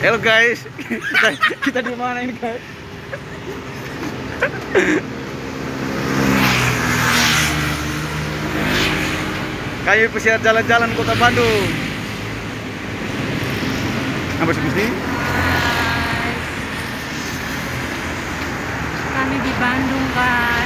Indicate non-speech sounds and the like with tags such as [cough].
Hello guys, kita, [laughs] kita di mana ini guys? Kami pesiar jalan-jalan kota Bandung. Apa sih? Kami di Bandung guys.